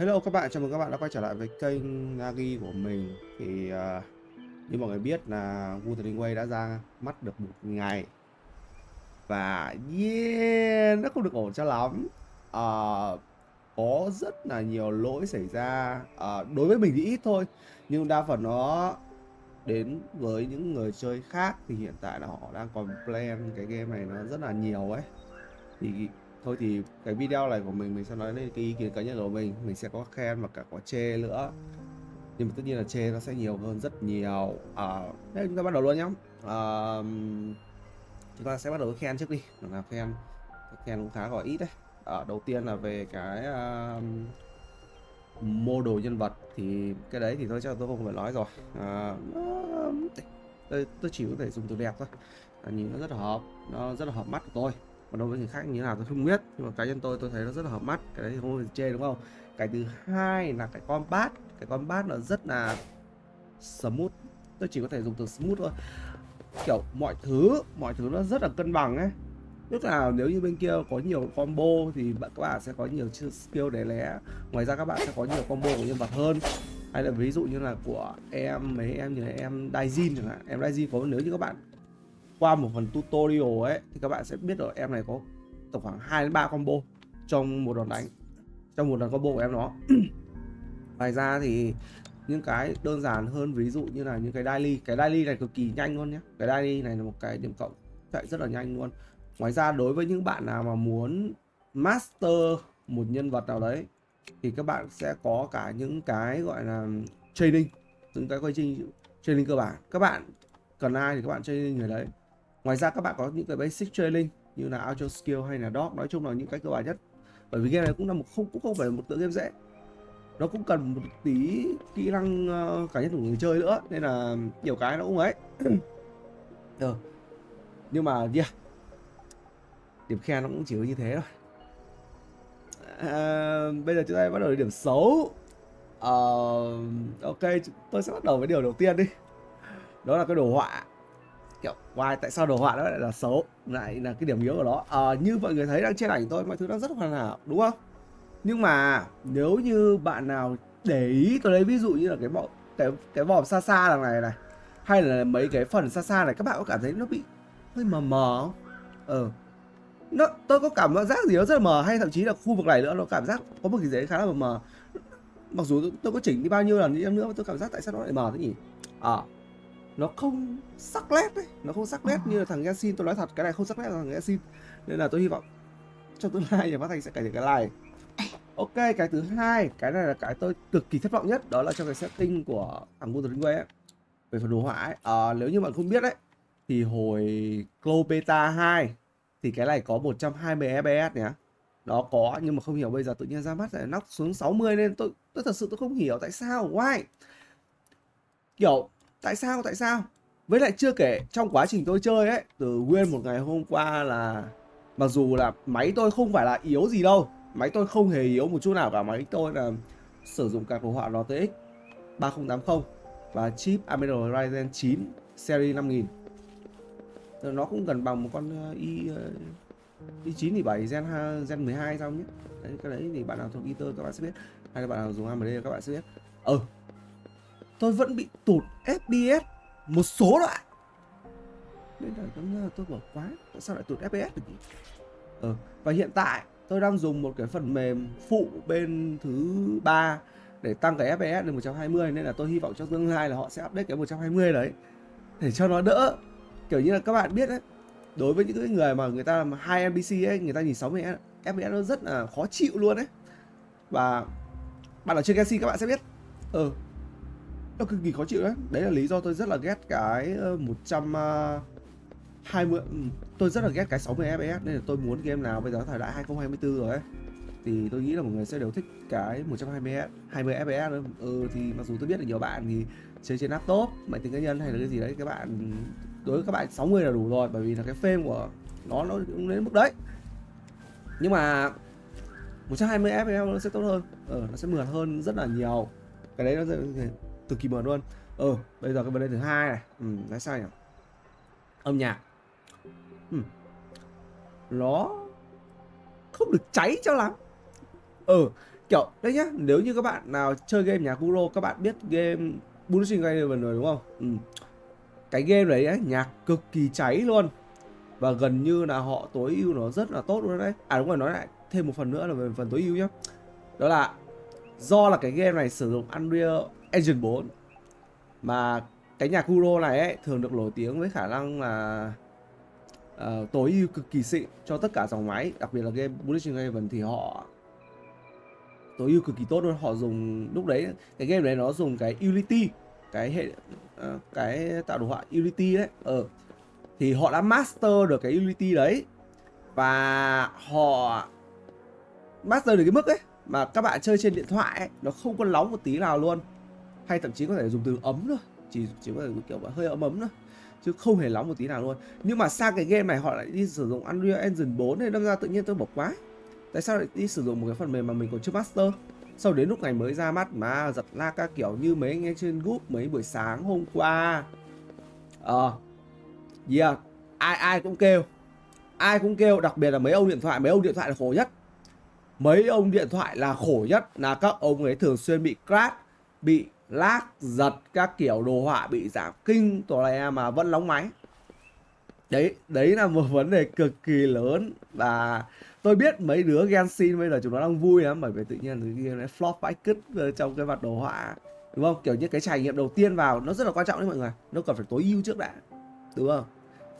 Hello các bạn, chào mừng các bạn đã quay trở lại với kênh Nagi của mình. Thì uh, như mọi người biết là Wuthering Way đã ra mắt được một ngày. Và yeah, nó không được ổn cho lắm. Uh, Có rất là nhiều lỗi xảy ra. Uh, Đối với mình thì ít thôi Nhưng đa phần nó đến với những người chơi khác Thì hiện tại là họ đang còn plan cái game này nó rất là nhiều ấy. Thì thôi thì cái video này của mình mình sẽ nói lên cái ý kiến cá nhân của mình. Mình sẽ có khen và cả có chê nữa. Nhưng mà tất nhiên là chê nó sẽ nhiều hơn rất nhiều. À, thế chúng ta bắt đầu luôn nhé à, chúng ta sẽ bắt đầu với khen trước đi. Là khen khen cũng khá gọi ít đấy. À, đầu tiên là về cái uh, mô đồ nhân vật thì cái đấy thì thôi chắc tôi không phải nói rồi. À, tôi, tôi chỉ có thể dùng từ đẹp thôi. À, nhìn nó rất là hợp nó rất là hợp mắt của tôi còn đối với người khác như thế nào tôi không biết. Nhưng mà cá nhân tôi tôi thấy nó rất là hợp mắt. Cái đấy thì không có chê, đúng không? Cái thứ hai là cái con bát. Cái con bát nó rất là smooth. Tôi chỉ có thể dùng từ smooth thôi. Kiểu, mọi thứ mọi thứ nó rất là cân bằng ấy. Tức là nếu như bên kia có nhiều combo thì các bạn sẽ có nhiều skill để lé. Ngoài ra các bạn sẽ có nhiều combo của nhân vật hơn. Hay là ví dụ như là của em, mấy em như là em Daijin chẳng hạn. Em Daijin có, nếu như các bạn qua một phần tutorial ấy, thì các bạn sẽ biết rồi, em này có tổng khoảng 2 đến 3 combo trong một đòn đánh, trong một đòn combo của em nó ngoài ra thì những cái đơn giản hơn, ví dụ như là những cái daily cái daily này cực kỳ nhanh luôn nhé cái daily này là một cái điểm cộng chạy rất là nhanh luôn. Ngoài ra đối với những bạn nào mà muốn master một nhân vật nào đấy, thì các bạn sẽ có cả những cái gọi là training, những cái quá trình training cơ bản. Các bạn cần ai thì các bạn training người đấy ngoài ra các bạn có những cái basic training như là auto skill hay là dog nói chung là những cái cơ bản nhất. Bởi vì game này cũng là một không cũng không phải một tựa game dễ. Nó cũng cần một tí kỹ năng cá nhân của người chơi nữa nên là nhiều cái nó cũng ấy. Ừ. nhưng mà yeah. Điểm khen nó cũng chỉ có như thế thôi. À, bây giờ chúng ta bắt đầu điểm xấu. Uh, ok tôi sẽ bắt đầu với điều đầu tiên đi. Đó là cái đồ họa kiểu why tại sao đồ họa nó lại là xấu? Lại là cái điểm yếu của nó. À, như mọi người thấy đang trên ảnh tôi mọi thứ đang rất hoàn hảo đúng không? Nhưng mà nếu như bạn nào để ý tôi lấy ví dụ như là cái bộ cái cái vòm xa xa đằng này này hay là mấy cái phần xa xa này các bạn có cảm thấy nó bị hơi mờ mờ không? Ừ nó tôi có cảm giác gì nó rất là mờ hay thậm chí là khu vực này nữa nó cảm giác có một cái gì khá là mờ mờ. Mặc dù tôi, tôi có chỉnh đi bao nhiêu lần đi em nữa tôi cảm giác tại sao nó lại mờ thế nhỉ? À nó không sắc nét đấy nó không sắc nét như là thằng Genshin tôi nói thật cái này không sắc nét là thằng Genshin nên là tôi hy vọng trong tương lai nhà phát thành sẽ cải thiện cái này ok cái thứ hai cái này là cái tôi cực kỳ thất vọng nhất đó là trong cái setting của thằng Wuthering Way ấy. Về phần đồ họa ấy. À, nếu như bạn không biết đấy thì hồi Clo Beta 2 thì cái này có 120 fps nhé nó có nhưng mà không hiểu bây giờ tự nhiên ra mắt lại nóc xuống 60 nên tôi tôi thật sự tôi không hiểu tại sao. Why? Kiểu tại sao tại sao? Với lại chưa kể trong quá trình tôi chơi ấy từ nguyên một ngày hôm qua là mặc dù là máy tôi không phải là yếu gì đâu máy tôi không hề yếu một chút nào cả. Máy tôi là sử dụng card đồ họa RTX 3080 và chip AMD Ryzen 9 series 5000 nó cũng gần bằng một con ờ, i ờ, i 9 thì 7 gen gen 12 sao nhé. Đấy, cái đấy thì bạn nào thuộc Intel các bạn sẽ biết. Hay là bạn nào dùng AMD các bạn sẽ biết. Ừ tôi vẫn bị tụt FPS một số đoạn nên là đâm tôi bỏ quá tại sao lại tụt FPS được nhỉ? Ờ, và hiện tại tôi đang dùng một cái phần mềm phụ bên thứ ba để tăng cái FPS lên 120 nên là tôi hy vọng trong tương lai là họ sẽ update cái 120 đấy để cho nó đỡ. Kiểu như là các bạn biết đấy đối với những người mà người ta làm hai MPC ấy người ta nhìn 60 FPS nó rất là khó chịu luôn đấy. Và bạn ở trên Galaxy các bạn sẽ biết. Ừ nó cực kỳ khó chịu đấy. Đấy là lý do tôi rất là ghét cái ờ, 120 ờ, ừ, tôi rất là ghét cái 60 fps nên là tôi muốn game nào bây giờ thời đại 2024 rồi ấy. Thì tôi nghĩ là mọi người sẽ đều thích cái 120 fps 20 fps nữa ừ thì mặc dù tôi biết là nhiều bạn thì chơi trên laptop máy tính cá nhân hay là cái gì đấy các bạn đối với các bạn 60 là đủ rồi bởi vì là cái frame của nó nó cũng đến mức đấy. Nhưng mà 120 fps nó sẽ tốt hơn. Ừ, nó sẽ mượt hơn rất là nhiều. Cái đấy nó sẽ cực kỳ mượt luôn. Ừ bây giờ cái vấn đề thứ hai này. Ừ, nói sao nhỉ? Âm nhạc. Ừ. nó không được cháy cho lắm. Ừ kiểu đấy nhá nếu như các bạn nào chơi game nhà Kuro các bạn biết game Bullshit Eleven rồi đúng không? Ừ. cái game đấy ấy, nhạc cực kỳ cháy luôn. Và gần như là họ tối ưu nó rất là tốt luôn đấy. À đúng rồi nói lại thêm một phần nữa là về phần tối ưu nhá. Đó là do là cái game này sử dụng Unreal Engine 4 mà cái nhà Kuro này ấy thường được nổi tiếng với khả năng là uh, tối ưu cực kỳ xịn cho tất cả dòng máy đặc biệt là game Bullet Eleven thì họ tối ưu cực kỳ tốt luôn. Họ dùng lúc đấy cái game đấy nó dùng cái Unity cái hệ uh, cái tạo đồ họa Unity đấy ờ. Thì họ đã master được cái Unity đấy và họ master được cái mức ấy mà các bạn chơi trên điện thoại ấy, nó không có nóng một tí nào luôn hay thậm chí có thể dùng từ ấm nữa, chỉ chỉ có thể kiểu hơi ấm ấm nữa, chứ không hề nóng một tí nào luôn. Nhưng mà sang cái game này họ lại đi sử dụng Unreal Engine 4 nên đâm ra tự nhiên tôi bỏ quá. Tại sao lại đi sử dụng một cái phần mềm mà mình còn chưa master? Sau đến lúc này mới ra mắt mà giật la các kiểu như mấy anh em trên group mấy buổi sáng hôm qua. Ờ. Uh, yeah. Ai ai cũng kêu. Ai cũng kêu đặc biệt là mấy ông điện thoại mấy ông điện thoại là khổ nhất. Mấy ông điện thoại là khổ nhất là các ông ấy thường xuyên bị crash bị lác, giật các kiểu đồ họa bị giảm kinh, tòa này mà vẫn nóng máy. Đấy đấy là một vấn đề cực kỳ lớn. Và tôi biết mấy đứa Genshin bây giờ chúng nó đang vui lắm, bởi vì tự nhiên cái game này flop vãi cứt trong cái mặt đồ họa, đúng không? Kiểu như cái trải nghiệm đầu tiên vào, nó rất là quan trọng đấy mọi người. Nó cần phải tối ưu trước đã, đúng không?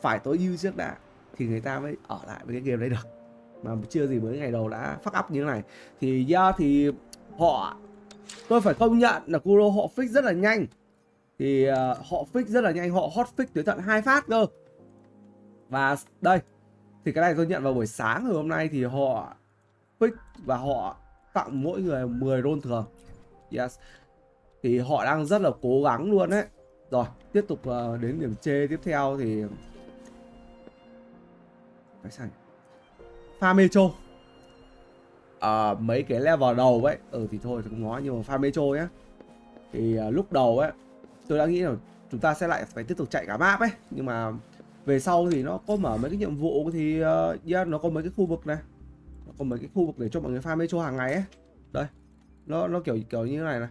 Phải tối ưu trước đã, thì người ta mới ở lại với cái game đấy được. Mà chưa gì mới ngày đầu đã phát up như thế này. Thì do thì họ tôi phải công nhận là Kuro họ fix rất là nhanh. Thì uh, họ fix rất là nhanh họ hot fix tới tận hai phát cơ. Và đây thì cái này tôi nhận vào buổi sáng ngày hôm nay thì họ fix và họ tặng mỗi người 10 roll thường yes. Thì họ đang rất là cố gắng luôn đấy rồi tiếp tục uh, đến điểm chê tiếp theo thì cái sao pha metro uh, mấy cái level đầu ấy ừ thì thôi không nói nhưng mà pha metro nhá. Thì uh, lúc đầu ấy tôi đã nghĩ là chúng ta sẽ lại phải tiếp tục chạy cả map ấy nhưng mà về sau thì nó có mở mấy cái nhiệm vụ thì uh, yeah, nó có mấy cái khu vực này. Nó có mấy cái khu vực để cho mọi người farm metro hàng ngày ấy. Đây nó nó kiểu kiểu như thế này này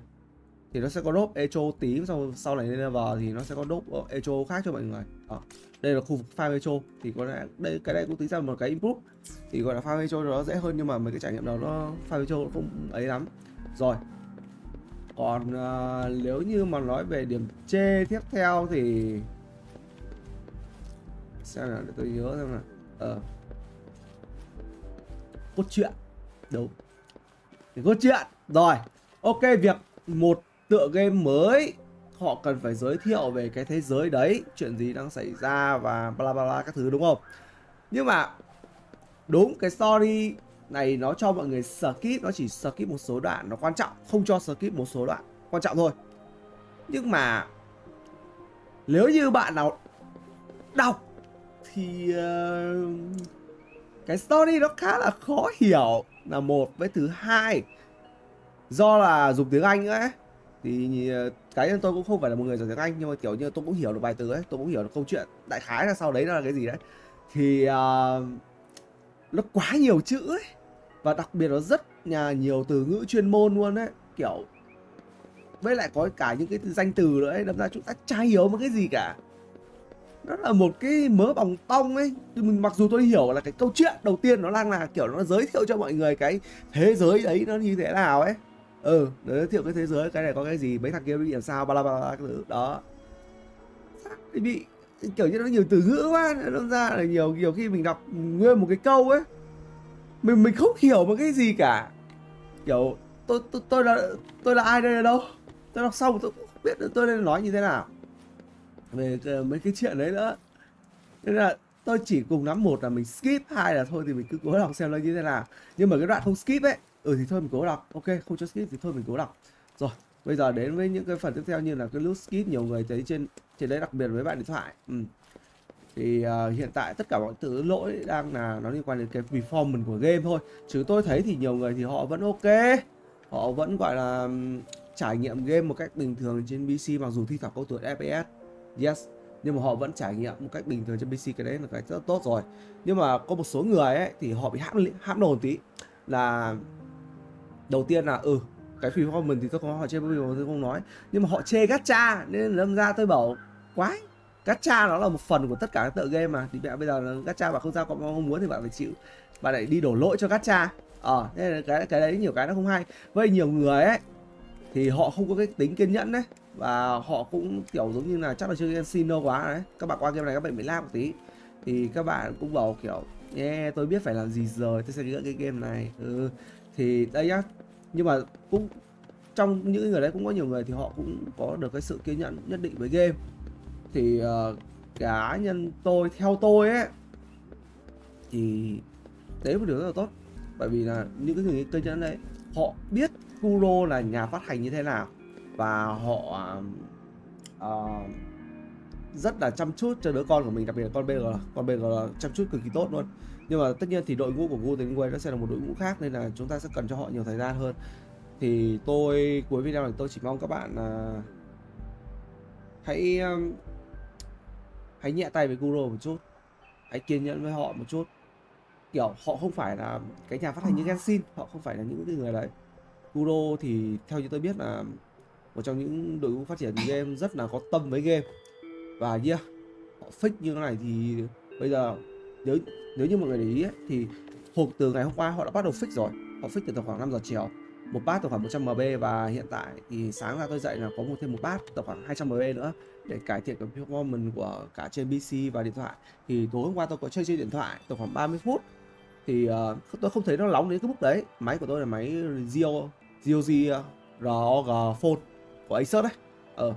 thì nó sẽ có đốp echo tím sau sau này lên level thì nó sẽ có đốp ờ, echo khác cho mọi người. À, đây là khu vực farm echo. Thì có lẽ đây cái này cũng tính ra một cái improve thì gọi là farm echo nó dễ hơn nhưng mà mấy cái trải nghiệm đầu nó farm echo nó không ấy lắm. Rồi còn à, nếu như mà nói về điểm chê tiếp theo thì xem nào để tôi nhớ xem nào. Ờ cốt truyện. Đúng. Cốt truyện. Rồi ok việc một tựa game mới. Họ cần phải giới thiệu về cái thế giới đấy chuyện gì đang xảy ra và bla bla bla các thứ đúng không? Nhưng mà đúng cái story này nó cho mọi người skip nó chỉ skip một số đoạn nó quan trọng không cho skip một số đoạn quan trọng thôi. Nhưng mà nếu như bạn nào đọc thì uh, cái story nó khá là khó hiểu. Là một với thứ hai do là dùng tiếng anh nữa ấy thì ờ, cá nhân tôi cũng không phải là một người giỏi tiếng anh nhưng mà kiểu như tôi cũng hiểu được vài từ ấy tôi cũng hiểu được câu chuyện đại khái là sau đấy là cái gì đấy. Thì uh, nó quá nhiều chữ ấy và đặc biệt nó rất nhà nhiều từ ngữ chuyên môn luôn ấy kiểu với lại có cả những cái danh từ nữa ấy đâm ra chúng ta chả hiểu một cái gì cả. Nó là một cái mớ bòng tông ấy. Mình mặc dù tôi hiểu là cái câu chuyện đầu tiên nó đang là kiểu nó giới thiệu cho mọi người cái thế giới đấy nó như thế nào ấy ừ giới thiệu cái thế giới, cái này có cái gì, mấy thằng kia bị làm sao, ba la ba la cái thứ. Đó. Thì bị, kiểu như nó nhiều từ ngữ quá nó ra là nhiều nhiều khi mình đọc nguyên một cái câu ấy, mình mình không hiểu một cái gì cả. Kiểu, tôi tôi tôi là tôi là ai đây là đâu? Tôi đọc xong tôi cũng không biết tôi nên nói như thế nào. Về ờ, mấy cái chuyện đấy nữa. Nên là tôi chỉ cùng lắm, một là mình skip, hai là thôi thì mình cứ cố đọc xem nó như thế nào. Nhưng mà cái đoạn không skip ấy ừ thì thôi mình cố đọc. Ok không cho skip thì thôi mình cố đọc. Rồi bây giờ đến với những cái phần tiếp theo như là cái nút skip nhiều người thấy trên trên đấy đặc biệt với bạn điện thoại. Ừ. thì uh, hiện tại tất cả mọi thứ lỗi đang là nó liên quan đến cái performance của game thôi. Chứ tôi thấy thì nhiều người thì họ vẫn ok. Họ vẫn gọi là trải nghiệm game một cách bình thường trên PC mặc dù thi thoảng có tuổi FPS yes. Nhưng mà họ vẫn trải nghiệm một cách bình thường trên PC cái đấy là cái rất tốt rồi. Nhưng mà có một số người ấy thì họ bị hãm hãm đồn tí. Là đầu tiên là ừ cái performance thì tôi có họ chê performance tôi không nói. Nhưng mà họ chê gacha nên lâm ra tôi bảo quái gacha nó là một phần của tất cả các tựa game mà. Thì bây giờ là gacha mà không sao còn không muốn thì bạn phải chịu bạn lại đi đổ lỗi cho gacha. Ờ à, nên là cái cái đấy nhiều cái nó không hay. Với nhiều người ấy thì họ không có cái tính kiên nhẫn đấy. Và họ cũng kiểu giống như là chắc là chơi casino quá đấy. Các bạn qua game này các bạn bị lag một tí. Thì các bạn cũng bảo kiểu yeah tôi biết phải làm gì rồi tôi sẽ gỡ cái game này. Ừ thì đây nhá. Nhưng mà cũng trong những người đấy cũng có nhiều người thì họ cũng có được cái sự kiên nhẫn nhất định với game. Thì uh, cá nhân tôi theo tôi ấy thì đấy một điều rất là tốt. Bởi vì là những cái người kiên nhẫn đấy họ biết Kuro là nhà phát hành như thế nào và họ uh, rất là chăm chút cho đứa con của mình đặc biệt là con BG con BG chăm chút cực kỳ tốt luôn nhưng mà tất nhiên thì đội ngũ của Golden Way nó sẽ là một đội ngũ khác nên là chúng ta sẽ cần cho họ nhiều thời gian hơn. Thì tôi cuối video này tôi chỉ mong các bạn uh, hãy um, hãy nhẹ tay với Kuro một chút. Hãy kiên nhẫn với họ một chút. Kiểu họ không phải là cái nhà phát hành như Genshin họ không phải là những người đấy. Kuro thì theo như tôi biết là một trong những đội ngũ phát triển game rất là có tâm với game. Và yeah họ fix như thế này thì bây giờ nếu nếu như mọi người để ý ấy, thì hộp từ ngày hôm qua họ đã bắt đầu fix rồi. Họ fix từ tầm khoảng 5 giờ chiều một bát tầm khoảng 100 MB và hiện tại thì sáng ra tôi dậy là có một thêm một bát tầm khoảng 200 MB nữa để cải thiện cái performance của cả trên PC và điện thoại. Thì tối hôm qua tôi có chơi trên điện thoại tầm khoảng 30 phút. Thì uh, tôi không thấy nó nóng đến cái mức đấy. Máy của tôi là máy Zio GOG ROG Phone của Acer đấy. Ờ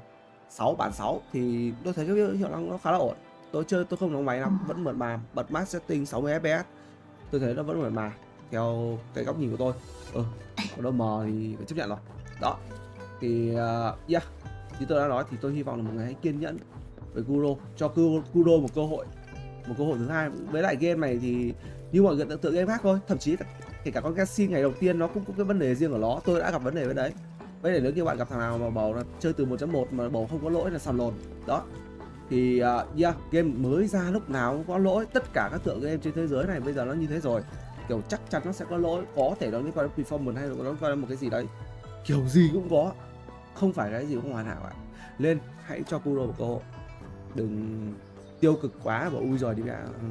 6 bản 6 thì tôi thấy cái hiệu năng nó khá là ổn tôi chơi tôi không đóng máy lắm vẫn mượt mà. Bật max setting 60 fps tôi thấy nó vẫn mượt mà theo cái góc nhìn của tôi. Ừ còn đâu mờ thì phải chấp nhận rồi. Đó thì uh, yeah như tôi đã nói thì tôi hy vọng là một người hãy kiên nhẫn với Kuro cho Kuro một cơ hội một cơ hội thứ hai. Với lại game này thì như mọi người tự game khác thôi thậm chí kể cả con Genshin ngày đầu tiên nó cũng có cái vấn đề riêng của nó tôi đã gặp vấn đề với đấy. Vấn đề nếu như bạn gặp thằng nào mà bầu là chơi từ 1.1 mà bầu không có lỗi là sầm lồn. Đó thì uh, yeah game mới ra lúc nào cũng có lỗi. Tất cả các tựa game trên thế giới này bây giờ nó như thế rồi. Kiểu chắc chắn nó sẽ có lỗi. Có thể nó liên quan đến performance hay là nó liên quan đến một cái gì đấy. Kiểu gì cũng có. Không phải cái gì cũng hoàn hảo ạ. Nên hãy cho Kuro một cơ hội. Đừng tiêu cực quá và ui rồi đi mẹ ừ.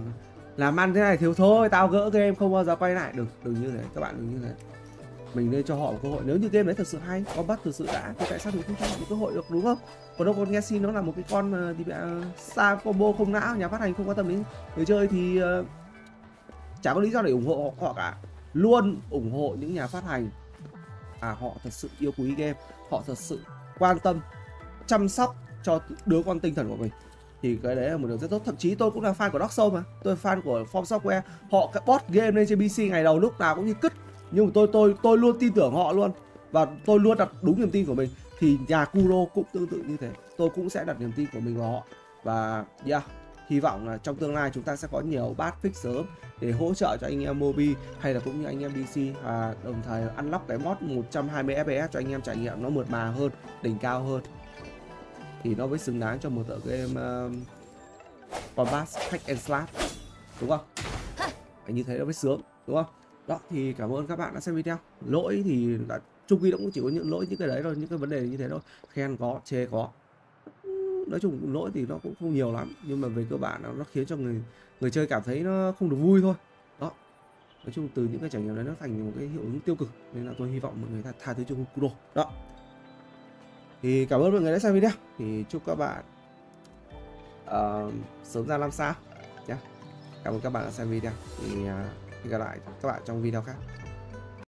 làm ăn thế này thiếu thôi tao gỡ game không bao giờ quay lại. Đừng đừng như thế. Các bạn đừng như thế mình nên cho họ một cơ hội. Nếu như game đấy thật sự hay có bắt thật sự đã thì tại sao mình không cho họ một cơ hội được đúng không? Còn đâu con Gessi nó là một cái con ờ, thì bị ờ, xa combo không não nhà phát hành không quan tâm đến người chơi thì uh, chả có lý do để ủng hộ họ cả. Luôn ủng hộ những nhà phát hành. À họ thật sự yêu quý game họ thật sự quan tâm chăm sóc cho đứa con tinh thần của mình. Thì cái đấy là một điều rất tốt. Thậm chí tôi cũng là fan của Dark Souls mà tôi fan của From Software. Họ cái bot game lên trên PC ngày đầu lúc nào cũng như cứt nhưng mà tôi tôi tôi luôn tin tưởng họ luôn. Và tôi luôn đặt đúng niềm tin của mình. Thì nhà Kuro cũng tương tự như thế. Tôi cũng sẽ đặt niềm tin của mình vào họ. Và yeah hy vọng là trong tương lai chúng ta sẽ có nhiều bát fix sớm để hỗ trợ cho anh em Mobi hay là cũng như anh em DC và đồng thời unlock cái mod 120 FPS cho anh em trải nghiệm nó mượt mà hơn, đỉnh cao hơn. Thì nó mới xứng đáng cho một tựa game uh, combat hack and slash. Đúng không? Phải như thế nó mới sướng đúng không? Đó thì cảm ơn các bạn đã xem video. Lỗi thì đã chung quy cũng chỉ có những lỗi những cái đấy thôi, những cái vấn đề như thế thôi. Khen có, chê có. Nói chung lỗi thì nó cũng không nhiều lắm nhưng mà về cơ bản nó khiến cho người người chơi cảm thấy nó không được vui thôi. Đó. Nói chung từ những cái trải nghiệm đấy nó thành một cái hiệu ứng tiêu cực nên là tôi hy vọng mọi người tha, tha thứ cho Kudo. Đó. Thì cảm ơn mọi người đã xem video. Thì chúc các bạn uh, sớm ra làm sao nhé cảm ơn các bạn đã xem video. Thì uh, hẹn gặp lại các bạn trong video khác.